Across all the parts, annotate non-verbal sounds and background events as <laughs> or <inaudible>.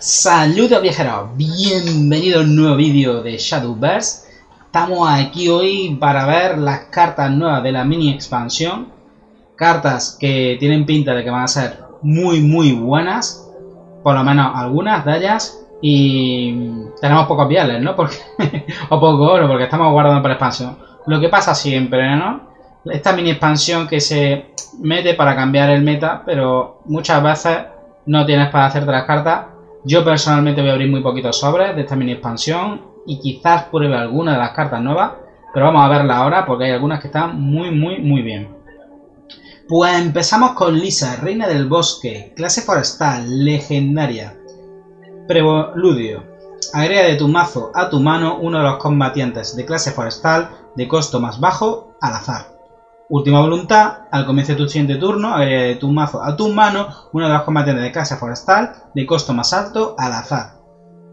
Saludos viajeros, bienvenido a un nuevo vídeo de Shadowverse. Estamos aquí hoy para ver las cartas nuevas de la mini expansión. Cartas que tienen pinta de que van a ser muy muy buenas. Por lo menos algunas de ellas. Y tenemos pocos viales, ¿no? Porque, <laughs> o poco oro, porque estamos guardando para expansión. Lo que pasa siempre, ¿no? Esta mini expansión que se mete para cambiar el meta, pero muchas veces no tienes para hacerte las cartas yo personalmente voy a abrir muy poquitos sobres de esta mini expansión y quizás pruebe alguna de las cartas nuevas, pero vamos a verla ahora porque hay algunas que están muy, muy, muy bien. Pues empezamos con Lisa, Reina del Bosque, clase forestal, legendaria. Preludio. Agrega de tu mazo a tu mano uno de los combatientes de clase forestal de costo más bajo al azar. Última voluntad, al comienzo de tu siguiente turno, agrega de tu mazo a tu mano uno de los combatientes de clase forestal de costo más alto al azar.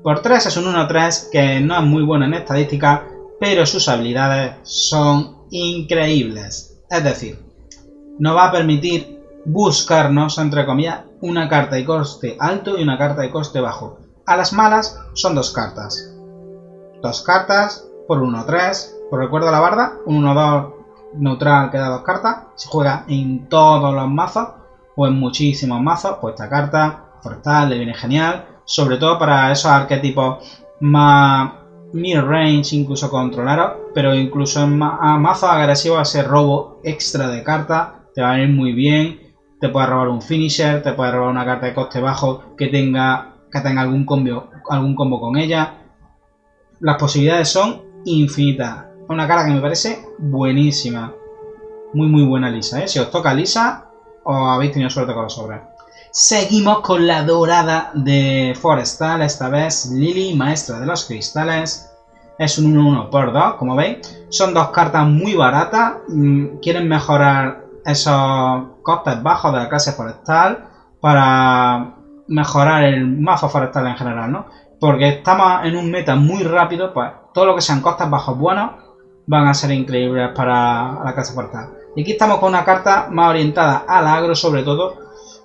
Por 3 es un 1-3 que no es muy bueno en estadística, pero sus habilidades son increíbles. Es decir, nos va a permitir buscarnos, entre comillas, una carta de coste alto y una carta de coste bajo. A las malas son dos cartas. Dos cartas por 1-3. Por recuerdo a la barda, un 1-2 neutral que da dos cartas, se juega en todos los mazos o en muchísimos mazos, pues esta carta forestal le viene genial, sobre todo para esos arquetipos más mid-range, incluso controlaros, pero incluso en mazos agresivos ese robo extra de cartas te va a venir muy bien, te puede robar un finisher, te puede robar una carta de coste bajo que tenga que tenga algún combo, algún combo con ella. Las posibilidades son infinitas. Una cara que me parece buenísima. Muy, muy buena Lisa, ¿eh? Si os toca Lisa, os habéis tenido suerte con los sobres. Seguimos con la dorada de Forestal, esta vez Lily, maestra de los cristales. Es un 1-1 por 2, como veis. Son dos cartas muy baratas. Mm, quieren mejorar esos costes bajos de la clase forestal para mejorar el mazo forestal en general, ¿no? Porque estamos en un meta muy rápido, pues todo lo que sean costes bajos buenos van a ser increíbles para la casa portal. Y aquí estamos con una carta más orientada al agro sobre todo,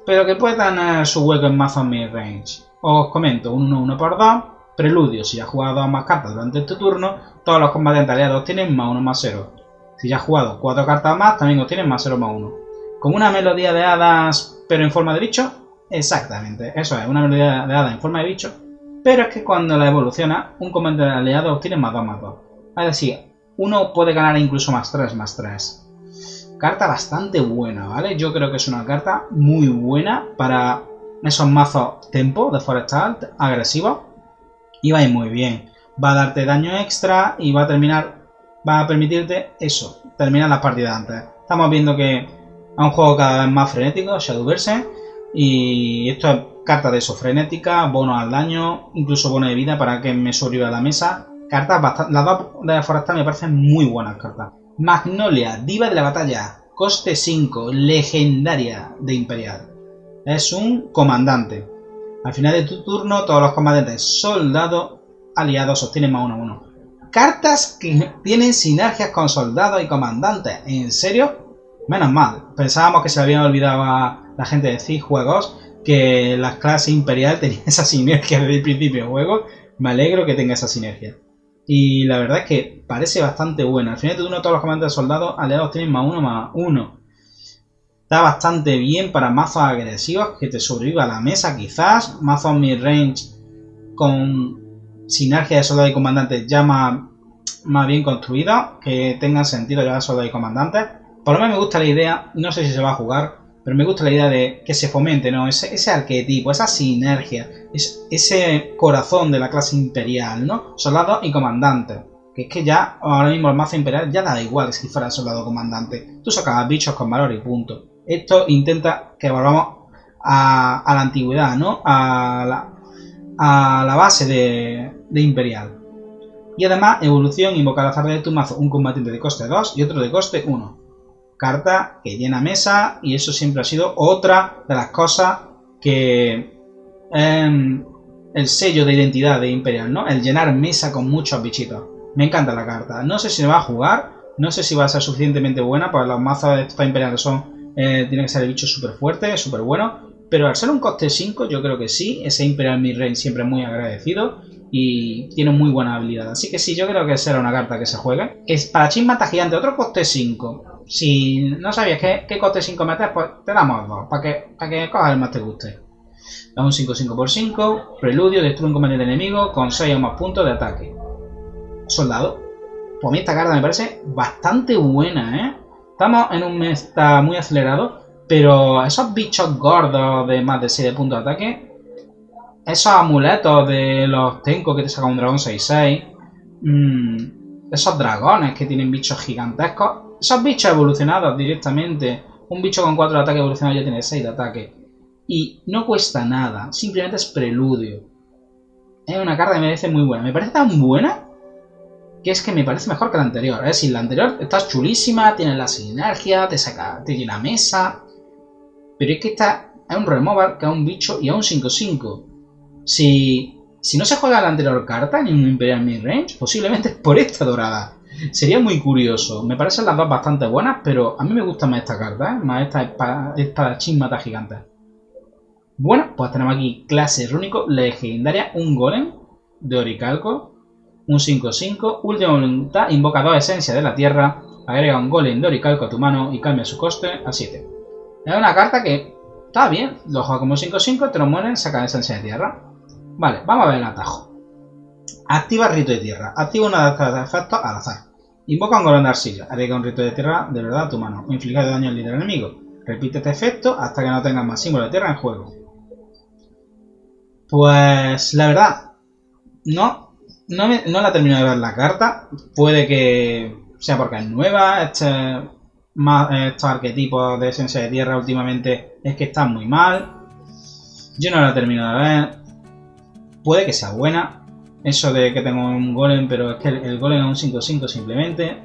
pero que puede tener su hueco en mazos mid-range. Os comento, un 1-1 por 2, preludio, si ya has jugado más cartas durante este turno, todos los combatientes aliados tienen más 1 más 0. Si ya has jugado 4 cartas más, también obtienen más 0 más 1. ¿Con una melodía de hadas, pero en forma de bicho? Exactamente, eso es, una melodía de hadas en forma de bicho, pero es que cuando la evoluciona, un combatiente aliado obtiene más 2 más 2. Es decir, uno puede ganar incluso más 3, más 3. Carta bastante buena, ¿vale? Yo creo que es una carta muy buena para esos mazos tempo de forestal agresivo. Y va a ir muy bien. Va a darte daño extra y va a terminar, va a permitirte eso, terminar las partidas antes. Estamos viendo que es un juego cada vez más frenético, Shadowverse. Y esto es carta de eso, frenética, bono al daño, incluso bono de vida para que me sobreviva a la mesa Cartas bastante. Las dos de Forestal me parecen muy buenas cartas. Magnolia, Diva de la Batalla. Coste 5, legendaria de Imperial. Es un comandante. Al final de tu turno, todos los comandantes soldados aliados obtienen más 1 1. Cartas que tienen sinergias con soldados y comandantes. ¿En serio? Menos mal. Pensábamos que se habían olvidado la gente de CIG Juegos que las clases Imperial tenían esa sinergia desde el principio del juego. Me alegro que tenga esa sinergia. Y la verdad es que parece bastante buena. Al final de uno todos los comandantes de soldados aliados tienen más uno más uno. Está bastante bien para mazos agresivos que te sobreviva la mesa quizás. Mazos mid-range con sinergia de soldado y comandantes ya más, bien construidos. Que tengan sentido llevar soldados y comandantes. Por lo menos me gusta la idea, no sé si se va a jugar, pero me gusta la idea de que se fomente, ¿no? Ese, ese arquetipo, esa sinergia, ese corazón de la clase imperial, ¿no? Soldado y comandante. Que es que ya, ahora mismo el mazo imperial ya da igual si fuera soldado comandante. Tú sacas bichos con valor y punto. Esto intenta que volvamos a, la antigüedad, ¿no? A la, a la base de, de imperial. Y además, evolución, invocar al azar de tu mazo un combatiente de coste 2 y otro de coste 1 carta que llena mesa y eso siempre ha sido otra de las cosas que em, el sello de identidad de Imperial, ¿no? El llenar mesa con muchos bichitos. Me encanta la carta. No sé si va a jugar, no sé si va a ser suficientemente buena, porque los mazos de esta Imperial son, eh, tiene que ser el bicho súper fuerte, súper bueno, pero al ser un coste 5 yo creo que sí, ese Imperial Midrange siempre es muy agradecido y tiene muy buena habilidad. Así que sí, yo creo que será una carta que se juegue. Es para Mata Gigante, otro coste 5. Si no sabías qué, coste 5 metes, pues te damos dos, para que, que cojas el más te guste. Damos un 5-5 por 5, preludio, destruye un combate enemigo con 6 o más puntos de ataque. Soldado. Pues a mí esta carta me parece bastante buena, ¿eh? Estamos en un mes muy acelerado, pero esos bichos gordos de más de 6 puntos de ataque, esos amuletos de los Tenko que te sacan un dragón 6-6, mmm, esos dragones que tienen bichos gigantescos, esos bichos evolucionados directamente, un bicho con 4 de ataque evolucionado ya tiene 6 de ataque. Y no cuesta nada, simplemente es preludio. Es una carta que me parece muy buena. Me parece tan buena que es que me parece mejor que la anterior. Es decir, la anterior está chulísima, tiene la sinergia, te saca, te la mesa. Pero es que esta es un removal que es un bicho y es un 5-5. Si, si no se juega la anterior carta en un Imperial Midrange, posiblemente es por esta dorada. Sería muy curioso. Me parecen las dos bastante buenas, pero a mí me gusta más esta carta, ¿eh? más esta, esta chismata gigante. Bueno, pues tenemos aquí clase rúnico legendaria, un golem de oricalco, un 5-5, última voluntad, invoca dos esencias de la tierra, agrega un golem de oricalco a tu mano y cambia su coste a 7. Es una carta que está bien, lo juega como 5-5, te lo mueren, saca esencia de tierra. Vale, vamos a ver el atajo. Activa rito de tierra, activa una de efectos al azar. Invoca un golem de arcilla, agrega un rito de tierra de verdad a tu mano, inflige daño al líder enemigo. Repite este efecto hasta que no tengas más símbolos de tierra en juego. Pues la verdad, no no, me, no la termino de ver la carta. Puede que sea porque es nueva. Este, estos arquetipos de esencia de tierra últimamente es que están muy mal. Yo no la termino de ver. Puede que sea buena. Eso de que tengo un golem, pero es que el, golem es un 5-5 simplemente.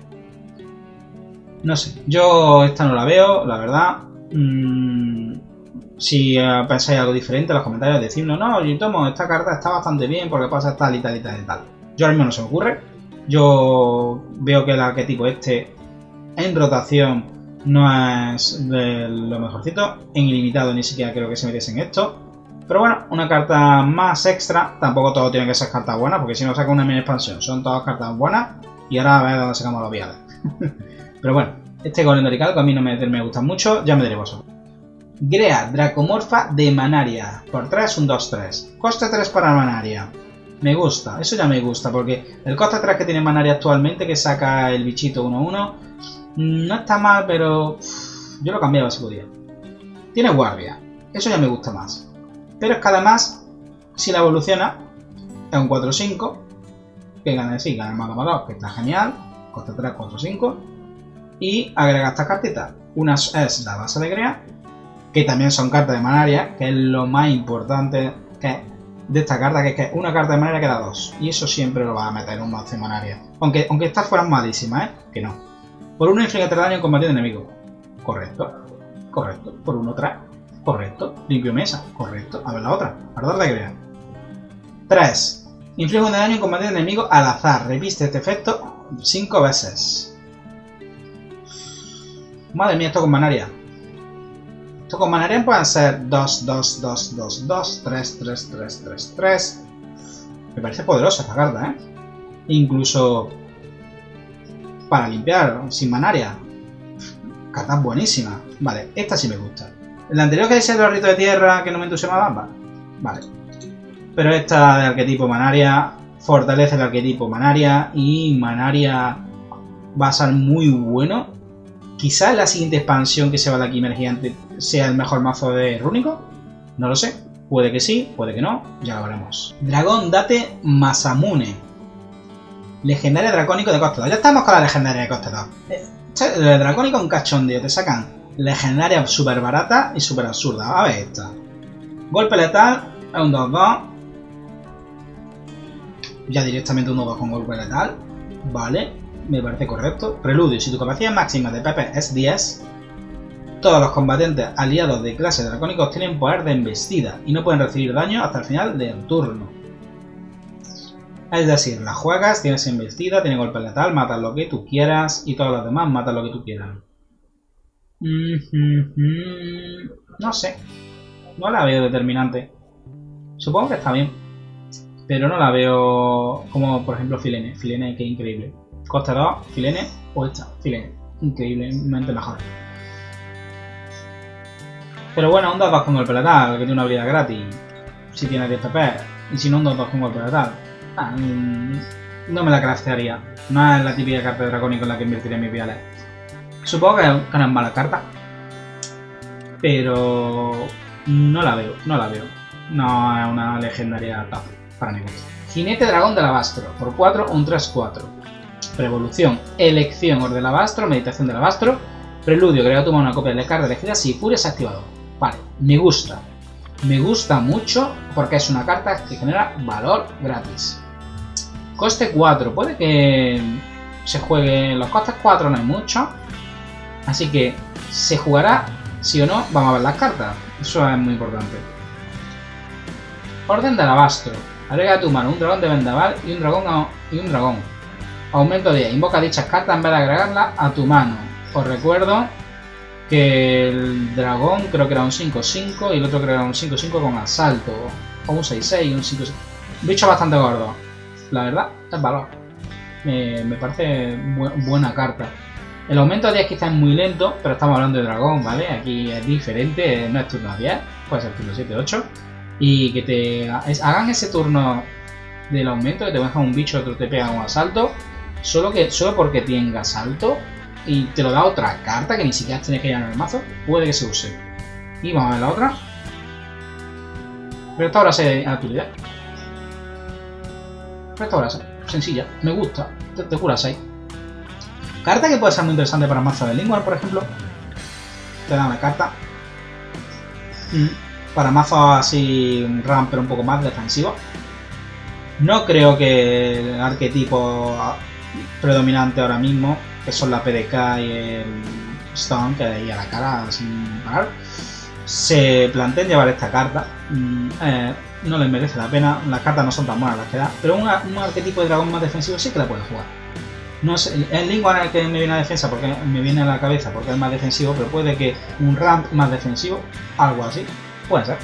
No sé. Yo esta no la veo, la verdad. Mm, si pensáis algo diferente en los comentarios, decidnos, no, yo tomo, esta carta está bastante bien porque pasa tal y tal y tal y tal. Yo ahora mismo no se me ocurre. Yo veo que el arquetipo este en rotación no es lo mejorcito. En ilimitado ni siquiera creo que se metiese en esto. Pero bueno, una carta más extra. Tampoco todo tiene que ser carta buena, porque si no saca una mini expansión. Son todas cartas buenas. Y ahora a ver dónde sacamos los viales. <laughs> Pero bueno, este golem que a mí no me, me gusta mucho. Ya me diré vosotros. Grea Dracomorfa de Manaria. Por 3, un 2-3. Coste 3 para Manaria. Me gusta, eso ya me gusta, porque el coste 3 que tiene Manaria actualmente, que saca el bichito 1-1, no está mal, pero yo lo cambiaba si podía. Tiene guardia, eso ya me gusta más. Pero es que además, si la evoluciona, es un 4-5, que gana, sí, gana el mano que está genial, coste 3, 4-5, y agrega estas cartitas. Una es la base de Grea, que también son cartas de Manaria, que es lo más importante que de esta carta, que es que una carta de manera que da dos. Y eso siempre lo va a meter en un mazo de Aunque, aunque estas fueran malísimas, ¿eh? Que no. Por uno inflige 3 daño en combate de enemigo. Correcto. Correcto. Por uno 3. Correcto. Limpio mesa. Correcto. A ver la otra. Ardor de crea. 3. Inflige un daño en combate enemigo al azar. Repite este efecto 5 veces. Madre mía, esto con Manaria. Esto con Manarian pueden ser 2, 2, 2, 2, 2, 3, 3, 3, 3, 3. Me parece poderosa esta carta, ¿eh? Incluso para limpiar sin manaria. Carta buenísima. Vale, esta sí me gusta. La anterior que decía de rito de tierra que no me entusiasmaba, vale. Pero esta de arquetipo manaria fortalece el arquetipo manaria y manaria va a ser muy bueno Quizá la siguiente expansión que se va de aquí Gigante sea el mejor mazo de Rúnico. No lo sé. Puede que sí, puede que no. Ya lo veremos. Dragón Date Masamune. Legendaria Dracónico de coste 2. Ya estamos con la legendaria de coste 2. Eh, el Dracónico un cachondeo. Te sacan legendaria súper barata y súper absurda. A ver esta. Golpe letal. Es un 2-2. Ya directamente un 2 con golpe letal. Vale me parece correcto. Preludio, si tu capacidad máxima de PP es 10, todos los combatientes aliados de clase dracónicos tienen poder de embestida y no pueden recibir daño hasta el final del turno. Es decir, las juegas, tienes embestida, tienes golpe letal, matas lo que tú quieras y todos los demás matan lo que tú quieras. No sé. No la veo determinante. Supongo que está bien. Pero no la veo como, por ejemplo, Filene. Filene, que increíble. Costa 2, Filene o esta, Filene. Increíblemente mejor. Pero bueno, un 2-2 con golpe letal, que tiene una habilidad gratis. Si tiene 10 TP. Y si no, un 2-2 con golpe letal. Ah, mm, no me la craftearía. No es la típica carta de dragónico en la que invertiría mis viales. Supongo que, es mala carta. Pero no la veo, no la veo. No es una legendaria top para gusto. Jinete Dragón del Alabastro. Por 4, un 3-4. Revolución, Elección, Orden del Alabastro, Meditación del Alabastro. Preludio, crea tu una copia de la carta elegida si Furia es activado. Vale, me gusta. Me gusta mucho porque es una carta que genera valor gratis. Coste 4. Puede que se juegue... Los costes 4 no hay mucho. Así que se jugará, sí o no, vamos a ver las cartas. Eso es muy importante. Orden de alabastro. Agrega a tu mano un dragón de vendaval y un dragón y un dragón. Aumento 10. Invoca dichas cartas en vez de agregarlas a tu mano. Os recuerdo que el dragón creo que era un 5-5 y el otro creo que era un 5-5 con asalto. O un 6-6 y un 5-6. Bicho bastante gordo. La verdad, es valor. me parece buena carta. El aumento de 10 quizás es muy lento, pero estamos hablando de dragón, ¿vale? Aquí es diferente, no es turno 10, puede ser turno 7, 8. Y que te hagan ese turno del aumento, que te bajan un bicho, otro te pega un asalto, solo, que, solo porque tenga asalto y te lo da otra carta que ni siquiera tienes que llenar en el mazo, puede que se use. Y vamos a ver la otra. Restaura 6 utilidad. Restaura 6, sencilla, me gusta, te, te cura 6. Carta que puede ser muy interesante para mazo de Lingual, por ejemplo. Te da una carta. Para mazo así RAM, pero un poco más defensivo. No creo que el arquetipo predominante ahora mismo, que son la PDK y el Stone, que ahí a la cara sin parar, se planteen llevar esta carta. Mm, eh, no les merece la pena, las cartas no son tan buenas las que da, pero un arquetipo de dragón más defensivo sí que la puede jugar. No sé, el Lingua es el que me viene a defensa porque me viene a la cabeza porque es más defensivo, pero puede que un Ramp más defensivo, algo así, puede ser.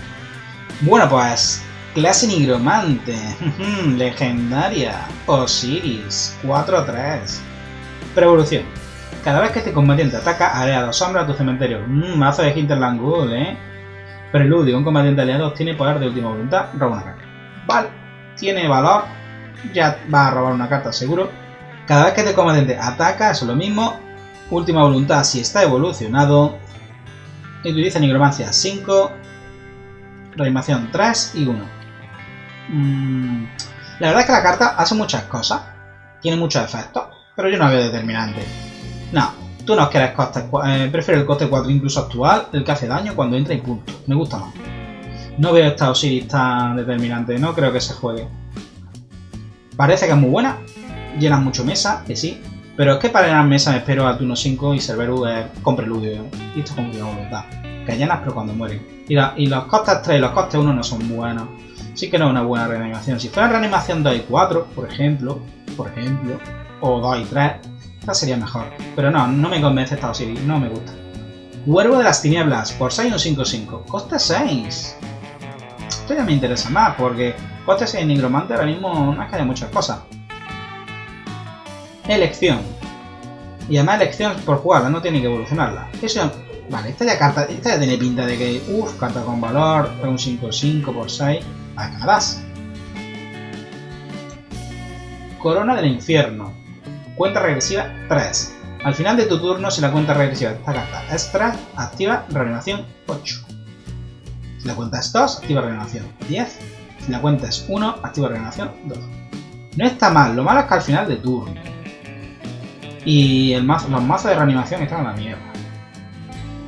Bueno, pues clase nigromante, <laughs> legendaria, Osiris, 4-3. Prevolución. Cada vez que este combatiente ataca, agrega dos sombras a tu cementerio. Mmm, mazo de Hinterland Ghoul, eh. Preludio, un combatiente aliado obtiene poder de última voluntad, roba. Vale, tiene valor, ya va a robar una carta seguro. Cada vez que te combatiente ataca, es lo mismo. Última voluntad si está evolucionado. Utiliza nigromancia 5. Reanimación 3 y 1. Mm, la verdad es que la carta hace muchas cosas. Tiene muchos efectos. Pero yo no veo determinante. No, tú no quieres coste eh, prefiero el coste 4 incluso actual, el que hace daño cuando entra y punto. Me gusta más. No veo esta Osiris tan determinante, no creo que se juegue. Parece que es muy buena, llenan mucho mesa, que sí. Pero es que para llenar mesa me espero a turno 5 y Cerberus es con preludio. Y esto es como que voluntad. Que llenas pero cuando mueren. Y, y, los costes 3 y los costes 1 no son buenos. Sí que no es una buena reanimación. Si fuera reanimación 2 y 4, por ejemplo, por ejemplo, o 2 y 3, esta sería mejor. Pero no, no me convence esta Osiris, no me gusta. Huervo de las tinieblas, por 6 un 5-5. Coste 6. Esto ya me interesa más, porque coste 6 en Nigromante ahora mismo no es que haya muchas cosas. Elección. Y además elección por jugarla, no tiene que evolucionarla. Eso, vale, esta ya carta, esta ya tiene pinta de que, uff, carta con valor, un 5-5 por 6, acá Corona del infierno. Cuenta regresiva 3. Al final de tu turno, si la cuenta regresiva de esta carta es 3, activa reanimación 8. Si la cuenta es 2, activa reanimación 10. Si la cuenta es 1, activa reanimación 2. No está mal, lo malo es que al final de turno. Y el los mazos de reanimación están a la mierda.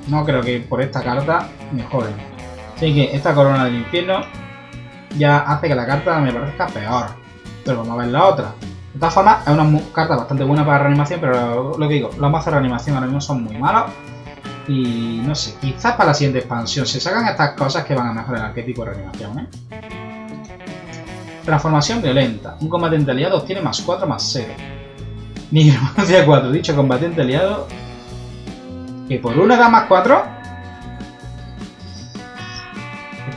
No creo que por esta carta mejoren. Así que esta corona del infierno ya hace que la carta me parezca peor. Pero vamos a ver la otra. De todas formas, es una carta bastante buena para reanimación, pero lo que digo, los mazos de reanimación ahora mismo son muy malos. Y no sé, quizás para la siguiente expansión se sacan estas cosas que van a mejorar el arquetipo de reanimación, ¿eh? Transformación violenta. Un combatiente aliado obtiene más 4 más 0. Nigromancia <laughs> 4. Dicho combatiente aliado. Que por una da más 4.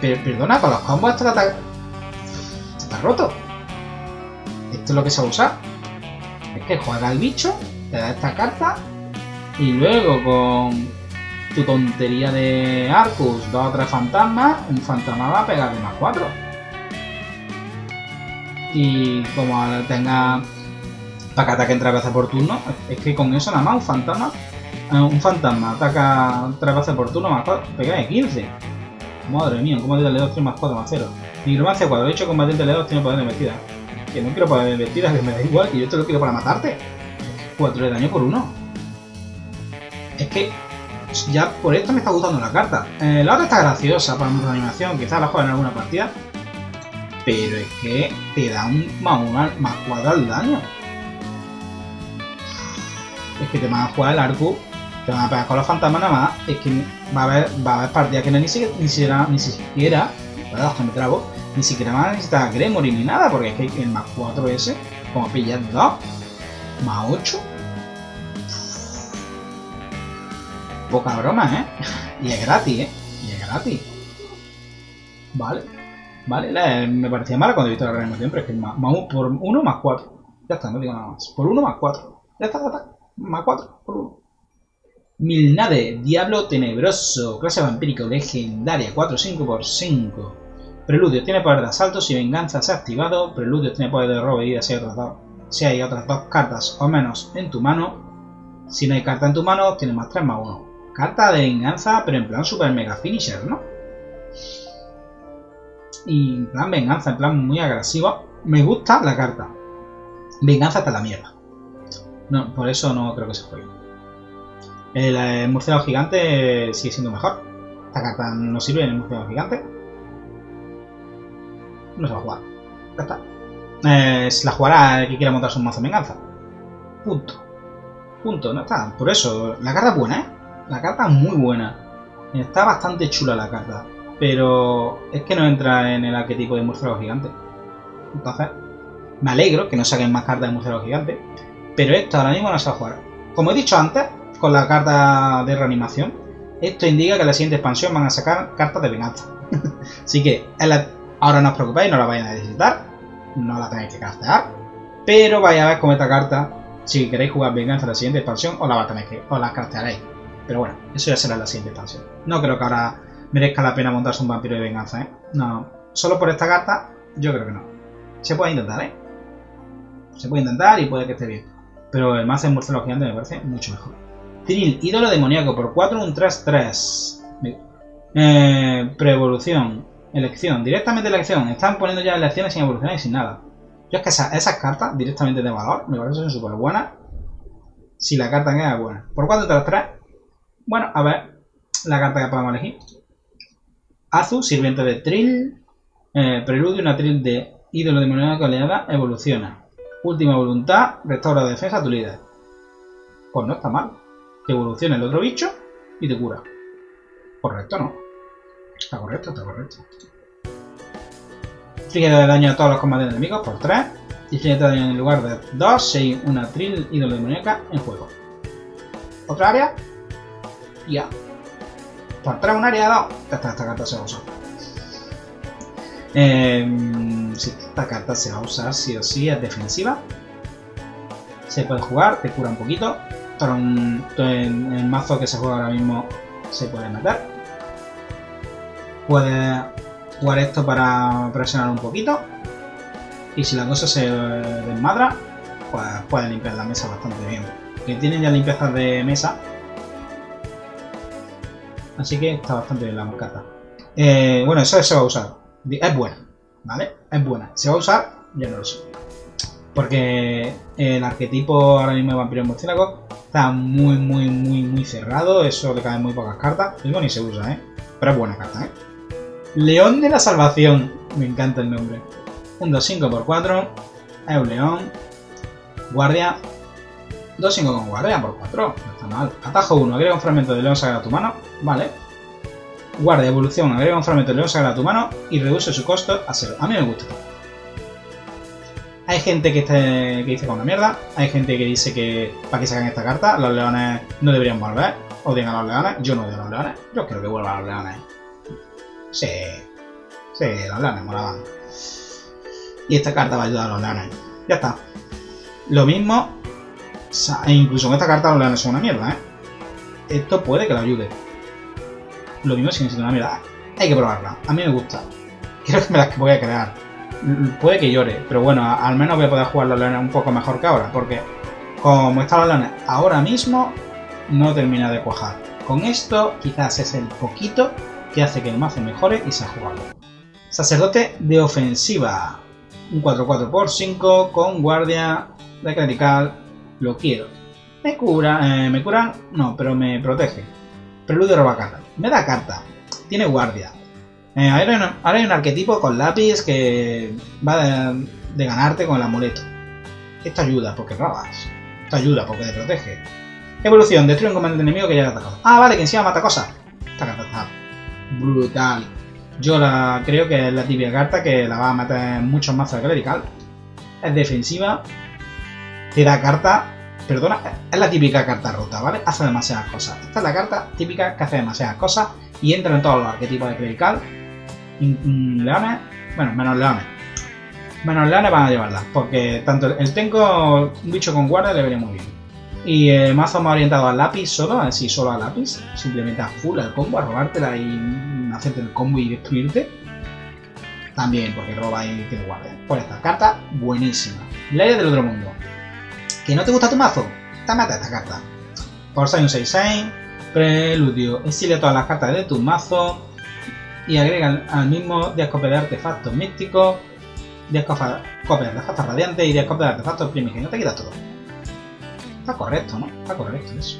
perdona, con los combos esto está, está roto. Esto es lo que se va a usar. Es que juega el bicho, te da esta carta y luego con tu tontería de Arcus, dos o tres fantasmas, un fantasma va a pegar de más cuatro. Y como tenga para que ataquen tres veces por turno, es que con eso nada más un fantasma, eh, un fantasma ataca tres veces por turno más cuatro, pega de 15. Madre mía, un de 2 tiene más 4 más 0. Nigromancia 4, de hecho combatiente de 2 tiene poder de embestida. Que no quiero poder de embestida, que me da igual, que yo te lo quiero para matarte. 4 de daño por 1. Es que ya por esto me está gustando la carta. Eh, la otra está graciosa para una animación, quizás la juegue en alguna partida. Pero es que te da un más, más 4 al daño. Es que te van a jugar el arco, te van a pegar con los fantasmas nada más. Es que va a haber, va a haber partidas que no ni siquiera, ni siquiera, ni siquiera, me trago, ni siquiera van a necesitar Gremory ni nada, porque es que el más 4 ese, como pillas 2, más 8, Poca broma, ¿eh? <laughs> Y es gratis, ¿eh? Y es gratis. Vale. Vale, me parecía mala cuando he visto la reanimación, pero es que más, más por 1 más 4. Ya está, no digo nada más. Por 1 más 4. Ya está, ya está. Más 4 por 1. Milnade, Diablo Tenebroso, clase vampírico legendaria, 4-5 por 5. Preludio, tiene poder de asalto si venganza se ha activado. Preludio tiene poder de robo y si si hay otras dos cartas o menos en tu mano. Si no hay carta en tu mano, tiene más 3 más 1. Carta de venganza, pero en plan super mega finisher, ¿no? Y en plan venganza, en plan muy agresiva. Me gusta la carta. Venganza hasta la mierda. No, por eso no creo que se juegue. El, murciélago gigante sigue siendo mejor. Esta carta no sirve en el murciélago gigante. No se va a jugar. Ya está. Eh, la jugará el que quiera montar su mazo de venganza. Punto. Punto, no está. Por eso, la carta es buena, ¿eh? La carta es muy buena. Está bastante chula la carta. Pero es que no entra en el arquetipo de murciélago gigante. Entonces, me alegro que no saquen más cartas de murciélago gigante. Pero esto ahora mismo no se va a jugar. Como he dicho antes, con la carta de reanimación, esto indica que en la siguiente expansión van a sacar cartas de venganza. <laughs> Así que ahora no os preocupéis, no la vais a necesitar. No la tenéis que castear. Pero vais a ver cómo esta carta, si queréis jugar venganza en la siguiente expansión, os la, va a tener que, os la castearéis. Pero bueno, eso ya será la siguiente expansión. No creo que ahora merezca la pena montarse un vampiro de venganza, ¿eh? No, solo por esta carta, yo creo que no. Se puede intentar, ¿eh? Se puede intentar y puede que esté bien. Pero el mazo de murciélago gigante me parece mucho mejor. Trill, ídolo demoníaco por 4, un 3-3. Eh, preevolución, elección, directamente elección. Están poniendo ya elecciones sin evolucionar y sin nada. Yo es que esas, cartas directamente de valor me parecen súper buenas. Si la carta queda buena. Por 4, 3, 3. Bueno, a ver la carta que podemos elegir. Azu, sirviente de Trill. Eh, preludio, una Trill de ídolo demoníaco aliada, evoluciona. Última voluntad, restaura defensa a tu líder. Pues no está mal. Que evolucione el otro bicho y te cura. Correcto, ¿no? Está correcto, está correcto. Inflige de daño a todos los combates enemigos por 3. Inflige de daño en lugar de 2 si hay una Trill ídolo demoníaca en juego. Otra área, ya. Por traer un área dado. Esta, esta carta se va a usar. Eh, si esta carta se va a usar sí o sí, es defensiva. Se puede jugar, te cura un poquito. Un, en el mazo que se juega ahora mismo se puede meter. Puede jugar esto para presionar un poquito. Y si la cosa se desmadra, pues puede limpiar la mesa bastante bien. Que tienen ya limpiezas de mesa, Así que está bastante bien la carta. Eh, bueno, eso se va a usar. Es buena, ¿vale? Es buena. ¿Se va a usar? Yo no lo sé. Porque el arquetipo ahora mismo de vampiro murciélago está muy, muy, muy, muy cerrado. Eso le caen muy pocas cartas. Y ni se usa, ¿eh? Pero es buena carta, ¿eh? León de la Salvación. Me encanta el nombre. Un 2-5 por 4. Es un león. Guardia. 2-5 con guardia por 4. No está mal. Atajo 1. Agrega un fragmento de león sagrado a tu mano. Vale. Guardia, evolución. Agrega un fragmento león sagrado a tu mano y reduce su costo a 0. A mí me gusta. Hay gente que, que dice con una mierda. Hay gente que dice que para que saquen esta carta los leones no deberían volver. Odian a los leones. Yo no odio a los leones. Yo creo que vuelvan a los leones. Sí. Sí, los leones molaban. Y esta carta va a ayudar a los leones. Ya está. Lo mismo, incluso con esta carta los leones son una mierda, ¿eh? Esto puede que lo ayude. Lo mismo sigue siendo una mierda. Hay que probarla. A mí me gusta. Creo que me las voy a crear. Puede que llore, pero bueno, al menos voy a poder jugar los leones un poco mejor que ahora, porque como están los leones ahora mismo, no termina de cuajar. Con esto quizás es el poquito que hace que el mazo mejore y sea jugable. Sacerdote de ofensiva. Un 4-4 por 5 con guardia de critical. Lo quiero. Me cura, eh, me cura, no, pero me protege. Preludio roba carta. Me da carta. Tiene guardia. Eh, ahora, hay un, arquetipo con lápiz que va de, ganarte con el amuleto. Esto ayuda porque robas. Esto ayuda porque te protege. Evolución, destruye un comandante enemigo que ya ha atacado. Ah, vale, que encima mata cosas. Esta carta está brutal. Yo la creo que es la típica carta que la va a matar en muchos mazos de clerical. Es defensiva. Te da carta. Perdona, es la típica carta rota, ¿vale? Hace demasiadas cosas. Esta es la carta típica que hace demasiadas cosas y entra en todos los arquetipos de clerical. Leones, bueno, menos leones. Menos leones van a llevarla, porque tanto el tengo un bicho con guardia le vería muy bien. Y el mazo más orientado al lápiz solo, así solo al lápiz, simplemente a full al combo, a robártela y hacerte el combo y destruirte. También, porque roba y tiene guardia. Pues esta carta, buenísima. Ley del otro mundo. ¿Que no te gusta tu mazo? Te mata esta carta. Por un 6-6, preludio, exilia todas las cartas de tu mazo y agrega al mismo 10 copias de artefactos místicos, 10 copias de artefactos radiantes y 10 copias de artefactos primigenios. Te quita todo. Está correcto, ¿no? Está correcto eso.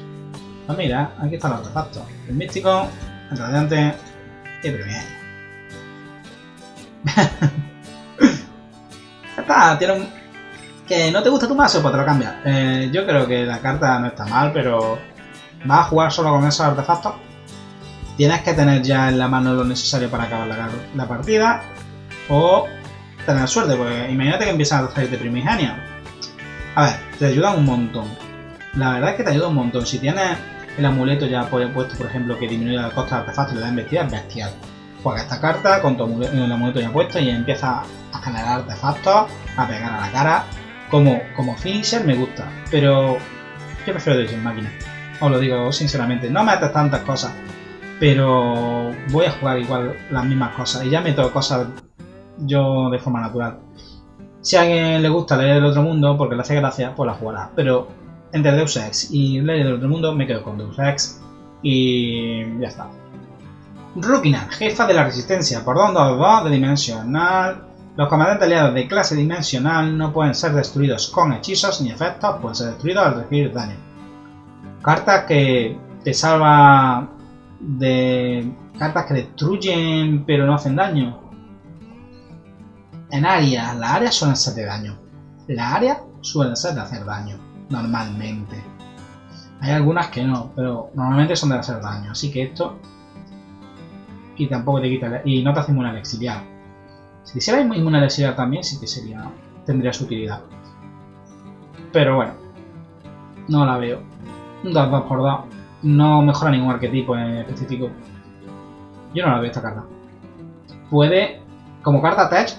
Pues mira, aquí están los artefactos. El místico, el radiante y el primigenio. <laughs> está, tiene un... Que no te gusta tu mazo, pues te lo cambias. Eh, yo creo que la carta no está mal, pero vas a jugar solo con esos artefactos. Tienes que tener ya en la mano lo necesario para acabar la, partida. O tener suerte, porque imagínate que empiezan a hacer de primigenio. A ver, te ayudan un montón la verdad es que te ayuda un montón. Si tienes el amuleto ya puesto, por ejemplo, que disminuye la costa de artefactos y le da embestida, es bestial. Juega esta carta con tu el amuleto ya puesto y empieza a generar artefactos, a pegar a la cara. Como, como finisher me gusta, pero yo prefiero de sin máquina. Os lo digo sinceramente, no me metes tantas cosas, pero voy a jugar igual las mismas cosas y ya meto cosas yo de forma natural. Si a alguien le gusta leer el otro mundo porque le hace gracia, pues la jugará. Pero entre Deus Ex y Ley del Otro Mundo me quedo con Deus Ex y ya está. Rukina, jefa de la resistencia, por donde va de dimensional. Los comandantes aliados de clase dimensional no pueden ser destruidos con hechizos ni efectos, pueden ser destruidos al recibir daño. Carta que te salva de cartas que destruyen pero no hacen daño. En área, las áreas suelen ser de daño. Las áreas suelen ser de hacer daño normalmente. Hay algunas que no, pero normalmente son de hacer daño. Así que esto. Y tampoco te quita. Y no te hace inmune al exiliar. Si hiciera inmune al exiliar también, sí que sería. Tendría su utilidad. Pero bueno. No la veo. 2 2 por 2 No mejora ningún arquetipo en específico. Yo no la veo esta carta. Puede. Como carta tech.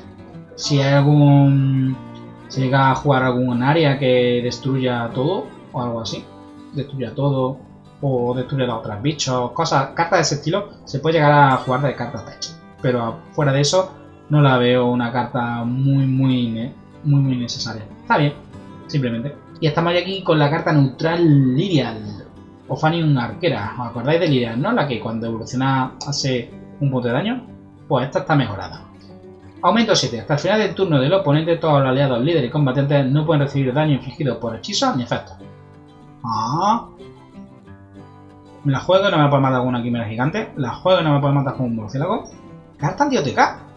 Si hay algún se llega a jugar algún área que destruya todo o algo así, destruya todo o destruya los otros bichos, cosas, cartas de ese estilo, se puede llegar a jugar de cartas tech. Pero fuera de eso, no la veo una carta muy, muy, muy, muy necesaria. Está bien, simplemente. Y estamos aquí con la carta neutral Lirial, o Fanium Arquera. ¿Os acordáis de Lirial, no? La que cuando evoluciona hace un punto de daño. Pues esta está mejorada. Aumento 7. Hasta el final del turno del oponente, todos los aliados, líderes y combatientes no pueden recibir daño infligido por hechizos ni efectos. Ah. Me la juego y no me puede matar con una quimera gigante. La juego no me puede matar con un murciélago. Carta antiotk.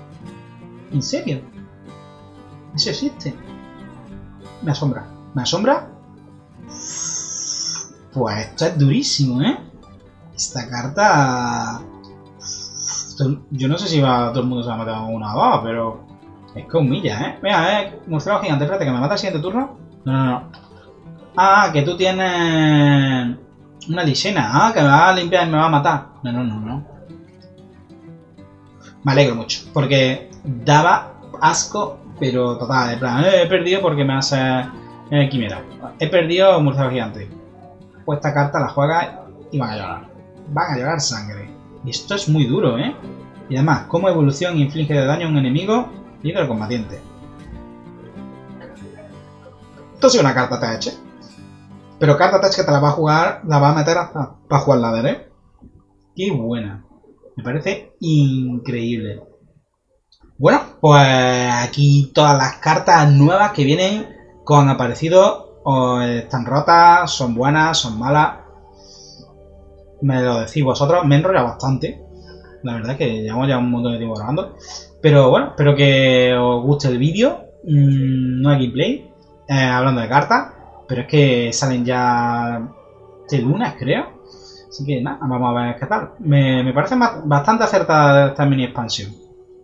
¿En serio? Eso existe. Me asombra. ¿Me asombra? Pues esto es durísimo, ¿eh? Esta carta yo no sé si va, todo el mundo se va a matar con una baba, pero es que humilla, ¿eh? Mira, eh, murciélago gigante, espérate, que me mata el siguiente turno. No, no, no. Ah, que tú tienes una lisena. Ah, que me va a limpiar y me va a matar. No, no, no, no. Me alegro mucho, porque daba asco, pero total, de plan, "Eh, he perdido porque me hace eh, quimera. He perdido murciélago gigante. Pues esta carta la juega y van a llorar. Van a llorar sangre. Y esto es muy duro, ¿eh? Y además, como evolución inflige de daño a un enemigo y del combatiente. Esto sí es una carta ¿eh? Pero carta touch que te la va a jugar, la va a meter hasta para jugar ladder, ¿eh? Qué buena. Me parece increíble. Bueno, pues aquí todas las cartas nuevas que vienen con aparecido están rotas, son buenas, son malas. Me lo decís vosotros, me enrolla bastante. La verdad que llevamos ya un montón de tiempo grabando. Pero bueno, espero que os guste el vídeo. Mm, no hay gameplay, eh, hablando de cartas. Pero es que salen ya este lunes, creo. Así que nada, vamos a ver qué tal. Me, me parece bastante acertada esta mini expansión.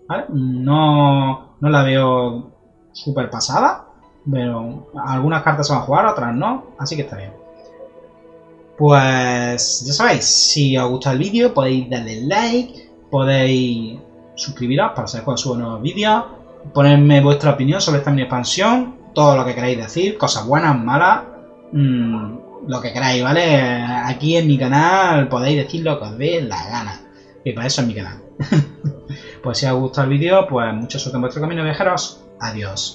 ¿vale? No, no la veo súper pasada. Pero algunas cartas se van a jugar, otras no. Así que está bien. Pues ya sabéis, si os gusta el vídeo podéis darle like, podéis suscribiros para saber cuando subo nuevos vídeos, ponerme vuestra opinión sobre esta mini expansión, todo lo que queráis decir, cosas buenas, malas, mm, lo que queráis, ¿vale? Aquí en mi canal podéis decir lo que os dé la gana, que para eso es mi canal. <laughs> pues si os gusta el vídeo, pues mucha suerte en vuestro camino, viajeros. Adiós.